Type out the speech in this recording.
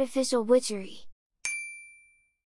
artificial witchery.